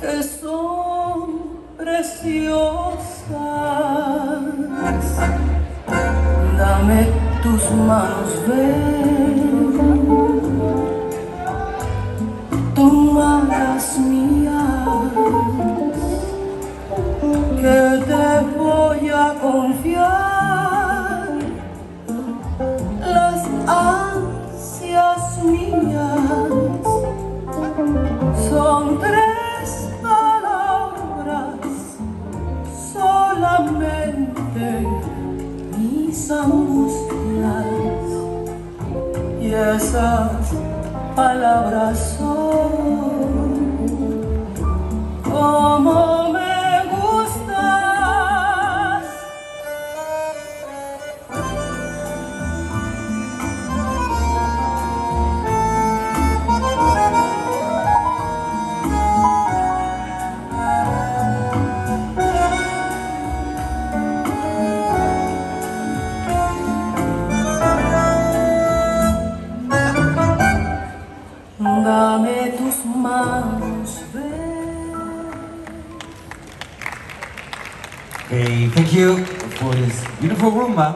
que son preciosas. Dame tus manos, ven, toma las mías, que te voy a confiar las ansias mías son tres palabras solamente mis angustias. Y esas palabras son Dame tus manos, ven. Okay, thank you for this beautiful rumba.